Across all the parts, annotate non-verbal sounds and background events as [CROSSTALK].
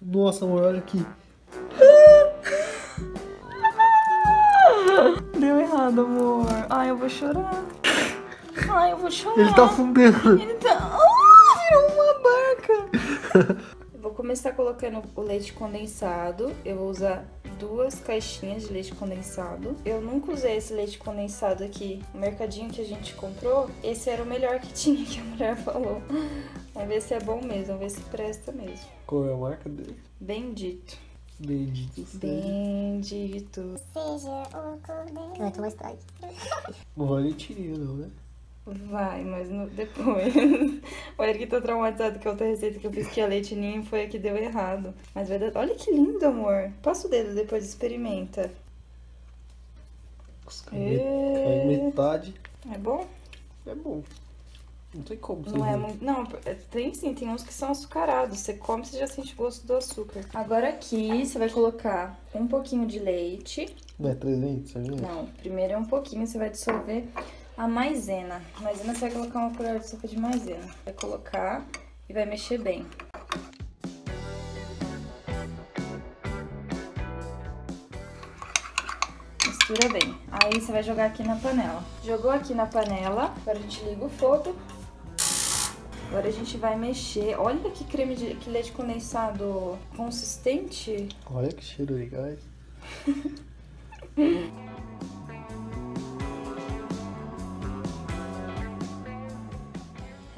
Nossa, amor, olha aqui. Deu errado, amor. Ai, eu vou chorar. Ai, eu vou chorar. Ele tá afundando. Ele tá. Ah, virou uma barca. [LAUGHS] Vou começar colocando o leite condensado. Eu vou usar duas caixinhas de leite condensado. Eu nunca usei esse leite condensado aqui. O mercadinho que a gente comprou, esse era o melhor que tinha, que a mulher falou. Vamos ver se é bom mesmo, vamos ver se presta mesmo. Qual é a marca dele? Bendito. Bendito seja. Bendito. Seja o cordeiro. Vai tomar strike. [LAUGHS] Não vai leitinho, não, né? Vai, mas no- depois. o Eric tá traumatizado que a outra receita que eu fiz que a leite ninho foi a que deu errado. Mas vai dar. Olha que lindo, amor. Passa o dedo depois, experimenta. Cai met- cai metade. É bom? É bom. Não tem como. Não é muito. Não, é- tem sim, tem uns que são açucarados. Você come, você já sente o gosto do açúcar. Agora aqui você vai colocar um pouquinho de leite. Não é 300, sabe? Não, primeiro é um pouquinho, você vai dissolver a maisena. A maisena você vai colocar uma colher de sopa de maisena. Vai colocar e vai mexer bem. Mistura bem. Aí você vai jogar aqui na panela. Jogou aqui na panela, agora a gente liga o fogo. Agora a gente vai mexer. Olha que creme de que leite condensado consistente. Olha que cheiro de gás. [LAUGHS]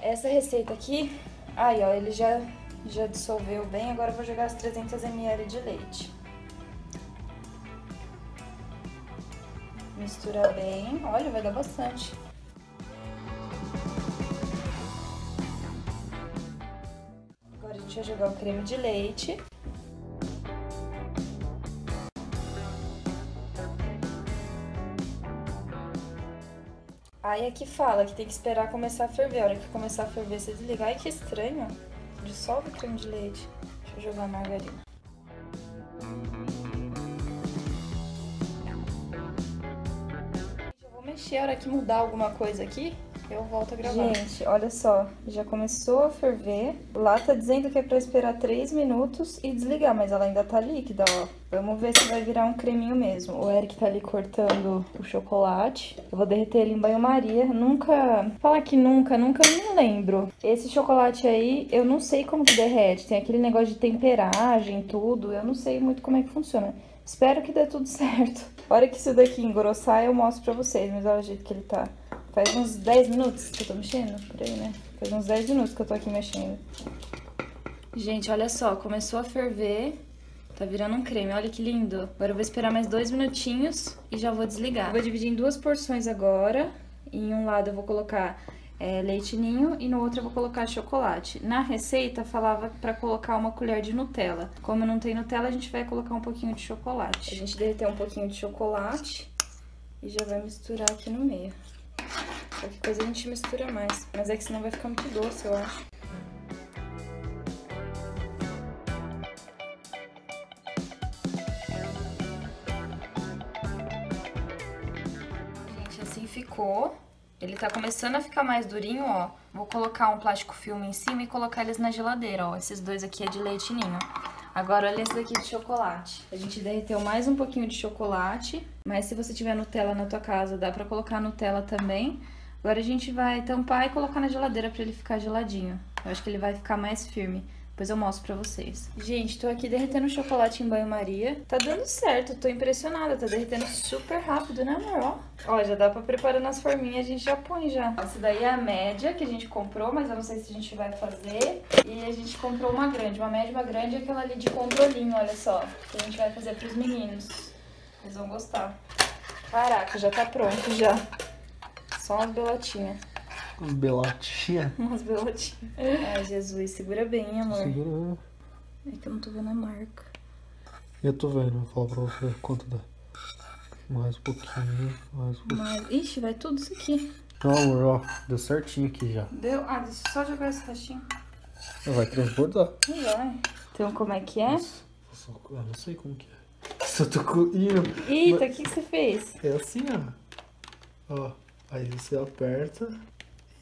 Essa receita aqui, aí ó, ele já, já dissolveu bem, agora eu vou jogar as 300 ml de leite. Mistura bem, olha, vai dar bastante. Gente vai jogar o creme de leite. Aí aqui fala que tem que esperar começar a ferver. A hora que começar a ferver, você desliga. Ai, que estranho. Dissolve o creme de leite. Deixa eu jogar a margarina. Eu vou mexer. A hora que mudar alguma coisa aqui, eu volto a gravar. Gente, olha só. Já começou a ferver. Lá tá dizendo que é pra esperar 3 minutos e desligar, mas ela ainda tá líquida, ó. Vamos ver se vai virar um creminho mesmo. O Eric tá ali cortando o chocolate. Eu vou derreter ele em banho-maria. Nunca... Falar que nunca, nunca eu lembro. Esse chocolate aí, eu não sei como que derrete. Tem aquele negócio de temperagem, tudo. Eu não sei muito como é que funciona. Espero que dê tudo [LAUGHS] certo. A hora que isso daqui engrossar, eu mostro pra vocês. Mas olha o jeito que ele tá. Faz uns 10 minutos que eu tô mexendo, por aí, né? Faz uns 10 minutos que eu tô aqui mexendo. Gente, olha só, começou a ferver. Tá virando um creme, olha que lindo. Agora eu vou esperar mais dois minutinhos e já vou desligar. Eu vou dividir em duas porções agora. Em um lado eu vou colocar é, leite ninho e no outro eu vou colocar chocolate. Na receita falava pra colocar uma colher de Nutella. Como não tem Nutella, a gente vai colocar um pouquinho de chocolate. A gente derreteu um pouquinho de chocolate e já vai misturar aqui no meio. Qualquer coisa a gente mistura mais. Mas é que senão vai ficar muito doce, eu acho. Gente, assim ficou. Ele tá começando a ficar mais durinho, ó. Vou colocar um plástico filme em cima e colocar eles na geladeira, ó. Esses dois aqui é de leite ninho. Agora, olha esse daqui de chocolate. A gente derreteu mais um pouquinho de chocolate. Mas se você tiver Nutella na tua casa, dá pra colocar Nutella também. Agora a gente vai tampar e colocar na geladeira pra ele ficar geladinho. Eu acho que ele vai ficar mais firme. Depois eu mostro pra vocês. Gente, tô aqui derretendo chocolate em banho-maria. Tá dando certo, tô impressionada. Tá derretendo super rápido, né, amor? Ó, Ó, já dá pra preparar nas forminhas, a gente já põe já. Essa daí é a média que a gente comprou, mas eu não sei se a gente vai fazer. E a gente comprou uma grande. Uma média, uma grande, aquela ali de controlinho, olha só. Que a gente vai fazer pros meninos. Eles vão gostar. Caraca, já tá pronto já. Só umas belotinhas. Uns belatinha. [LAUGHS] Umas belotinhas. Ai, Jesus, segura bem, amor. Segura. É que eu não tô vendo a marca. Eu tô vendo, vou falar pra você quanto dá. Mais um pouquinho, mais um pouquinho. Mas, ixi, vai tudo isso aqui. Não, amor, ó, deu certinho aqui já. Deu? Ah, deixa eu só jogar esse restinho. Vai transbordar. Vai. Então, como é que é? Nossa, eu só- eu não sei como que é. [LAUGHS] Só tô com... Ih, Eita, o que, que você fez? É assim, ó. Ó, aí você aperta.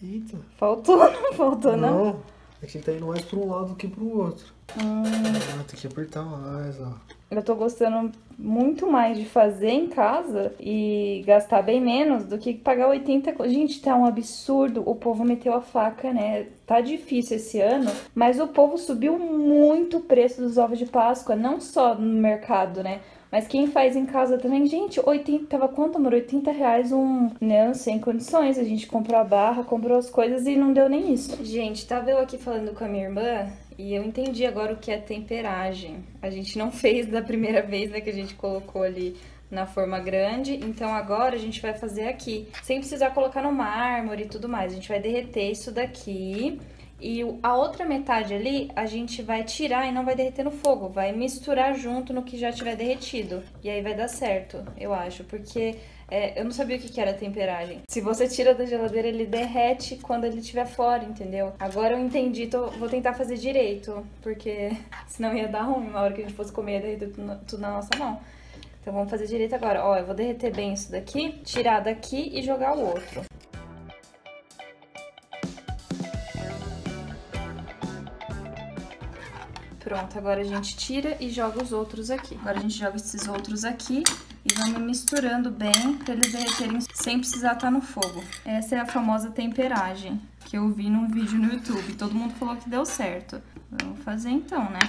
Eita. Faltou, [LAUGHS] não faltou, não? Não, a gente tá indo mais pra um lado do que pro outro. Hum. Ah, tem que apertar mais, ó. Eu tô gostando muito mais de fazer em casa e gastar bem menos do que pagar 80. Gente, tá um absurdo. O povo meteu a faca, né? Tá difícil esse ano, mas o povo subiu muito o preço dos ovos de Páscoa, não só no mercado, né? Mas quem faz em casa também, gente, 80, tava quanto, amor? 80 reais um, né, sem condições. A gente comprou a barra, comprou as coisas e não deu nem isso. Gente, tava eu aqui falando com a minha irmã e eu entendi agora o que é temperagem. A gente não [LAUGHS] fez da primeira vez, né, que a gente colocou ali na forma grande, então agora a gente vai fazer aqui, sem precisar colocar no mármore e tudo mais. A gente vai derreter isso daqui e a outra metade ali a gente vai tirar e não vai derreter no fogo, vai misturar junto no que já tiver derretido. E aí vai dar certo, eu acho, porque é, eu não sabia o que, era temperagem. Se você tira da geladeira, ele derrete quando ele estiver fora, entendeu? Agora eu entendi, tô, vou tentar fazer direito, porque [LAUGHS] senão ia dar ruim. Uma hora que a gente fosse comer, derreter tudo na nossa mão. Então vamos fazer direito agora. Ó, eu vou derreter bem isso daqui, tirar daqui e jogar o outro. Pronto, agora a gente tira e joga os outros aqui. Agora a gente joga esses outros aqui e vamos misturando bem para eles derreterem sem precisar estar tá no fogo. Essa é a famosa temperagem que eu vi num vídeo no YouTube. Todo mundo falou que deu certo. Vamos fazer então, né?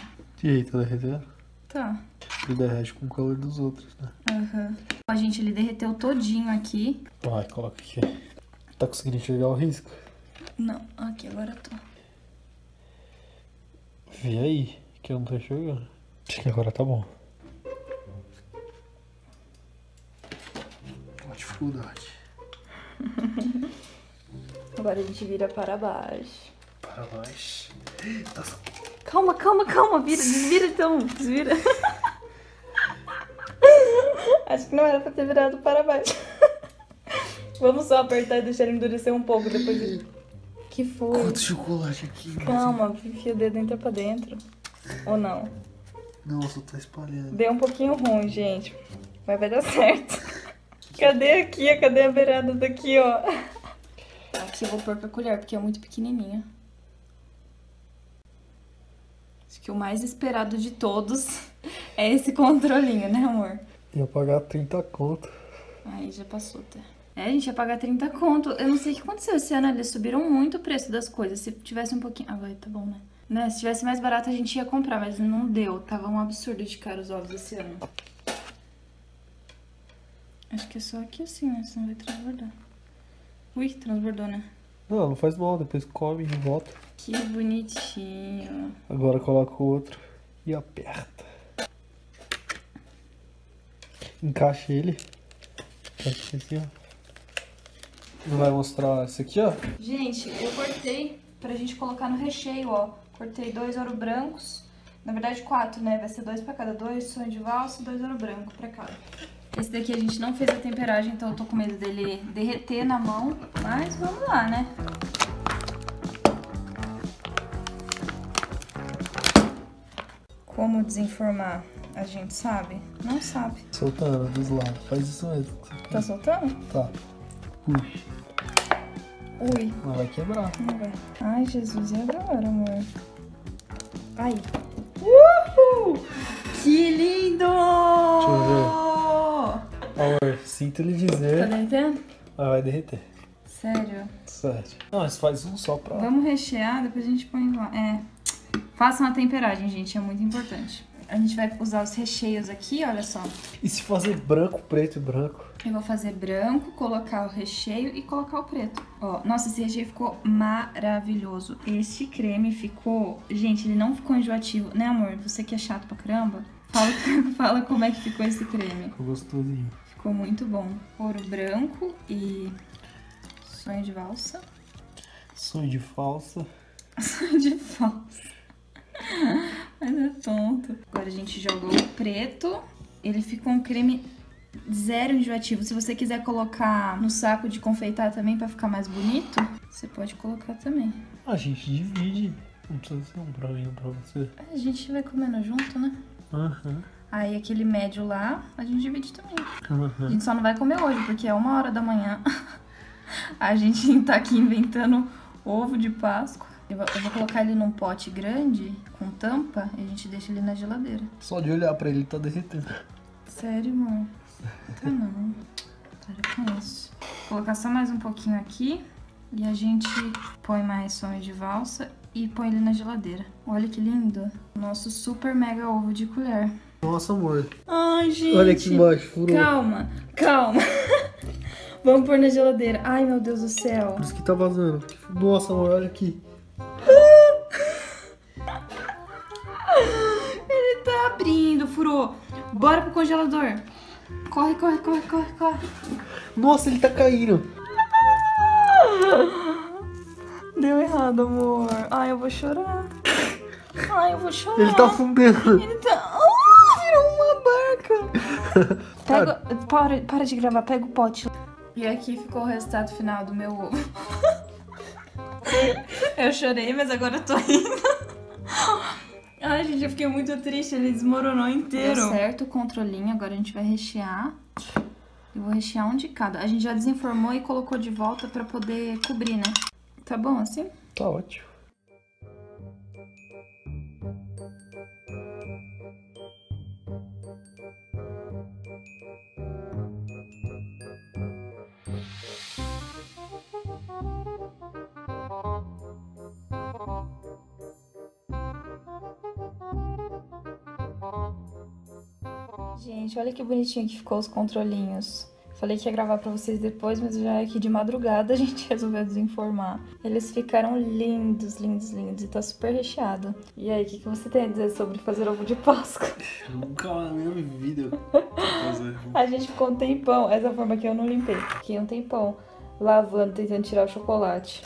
E aí, tá derretendo? Tá. Ele derrete com o calor dos outros, né? Aham. Uhum. Ó, gente, ele derreteu todinho aqui. Vai, coloca aqui. Tá conseguindo enxergar o risco? Não, aqui agora tô. Vê aí, que eu não tô enxergando. Acho que agora tá bom. Dificuldade. [LAUGHS] agora a gente vira para baixo. Para baixo. Tá... Calma, calma, calma. Vira, desvira então. Desvira. [LAUGHS] Acho que não era pra ter virado para baixo. [LAUGHS] Vamos só apertar e deixar ele endurecer um pouco depois de... Que foi? Quanto chocolate aqui? Calma, enfia o dedo entra pra dentro. Ou não? Não, só tá espalhando. Deu um pouquinho ruim, gente. Mas vai dar certo. Cadê aqui? Cadê a beirada daqui, ó? Aqui eu vou pôr com a colher, porque é muito pequenininha. Acho que o mais esperado de todos [LAUGHS] é esse controlinho, né, amor? Ia pagar 30 conto. Aí já passou, tá? É, a gente ia pagar 30 conto. Eu não sei o que aconteceu esse ano, eles subiram muito o preço das coisas. Se tivesse um pouquinho... Agora tá bom, né? né? Se tivesse mais barato, a gente ia comprar, mas não deu. Tava um absurdo de caro os ovos esse ano. Acho que é só aqui assim, né? Senão vai transbordar. Ui, transbordou, né? Não, não faz mal, depois come e volta. Que bonitinho. Agora coloca o outro e aperta. Encaixa ele. Encaixa assim, ó. Vai mostrar esse aqui, ó. Gente, eu cortei pra gente colocar no recheio, ó. Cortei dois ouro brancos. Na verdade, quatro, né? Vai ser dois pra cada. Dois sonho de valsa e dois ouro branco pra cada. Esse daqui a gente não fez a temperagem, então eu tô com medo dele derreter na mão. Mas vamos lá, né? Como desenformar? A gente sabe? Não sabe. Soltando dos lados. Faz isso mesmo. Tá soltando? Tá. Puxa. Ui. Não vai quebrar. Não vai. Ai, Jesus, e agora, amor? Ai. Uhul! Que lindo! Amor, sinto lhe dizer. Tá derretendo? Ah, vai derreter. Sério? Sério. Não, mas faz um só pra... Vamos rechear, depois a gente põe lá. É. Façam a temperagem, gente, é muito importante. A gente vai usar os recheios aqui, olha só. E se fazer branco, preto e branco? Eu vou fazer branco, colocar o recheio e colocar o preto. Ó, nossa, esse recheio ficou maravilhoso. Este creme ficou... Gente, ele não ficou enjoativo, né, amor? Você que é chato pra caramba, fala, [LAUGHS] fala como é que ficou esse creme. Ficou gostosinho. Ficou muito bom. Ouro branco e sonho de valsa. Sonho de falsa. [LAUGHS] sonho de falsa. Mas é tonto. Agora a gente joga o preto. Ele ficou um creme zero enjoativo. Se você quiser colocar no saco de confeitar também pra ficar mais bonito, você pode colocar também. A gente divide. Não precisa ser um pra mim um pra você. A gente vai comendo junto, né? Uhum. Aí aquele médio lá, a gente divide também. Uhum. A gente só não vai comer hoje, porque é uma hora da manhã. [LAUGHS] a gente [LAUGHS] tá aqui inventando ovo de Páscoa. Eu vou, eu vou colocar ele num pote grande, com tampa, e a gente deixa ele na geladeira. Só de olhar pra ele tá derretendo. Sério, amor? Tá não. Para com isso. Vou colocar só mais um pouquinho aqui. E a gente põe mais sonho de valsa e põe ele na geladeira. Olha que lindo. Nosso super mega ovo de colher. Nossa, amor. Ai, gente. Olha aqui embaixo, furou. Calma, calma. [LAUGHS] Vamos pôr na geladeira. Ai, meu Deus do céu. Por isso que tá vazando. Nossa, amor, olha aqui. [LAUGHS] Ele tá abrindo, furou. Bora pro congelador. Corre, corre, corre, corre, corre. Nossa, ele tá caindo. [LAUGHS] Deu errado, amor. Ai, eu vou chorar. Ai, eu vou chorar. Ele tá afundando. Ele tá. [LAUGHS] Pega. Para, para de gravar, pega o pote. E aqui ficou o resultado final do meu ovo. [LAUGHS] eu chorei, mas agora eu tô rindo. Ai, gente, eu fiquei muito triste. Ele desmoronou inteiro. Deu certo o controlinho. Agora a gente vai rechear. Eu vou rechear um de cada. A gente já desenformou e colocou de volta pra poder cobrir, né? Tá bom assim? Tá ótimo. Gente, olha que bonitinho que ficou os controlinhos. Falei que ia gravar pra vocês depois, mas já aqui de madrugada a [LAUGHS] gente resolveu desinformar. Eles ficaram lindos, lindos, lindos e tá super recheado. E aí, o que, que você tem a dizer sobre fazer ovo de Páscoa? [LAUGHS] Nunca na minha vida fazer. A gente ficou um tempão, essa forma aqui eu não limpei. Fiquei um tempão lavando, tentando tirar o chocolate.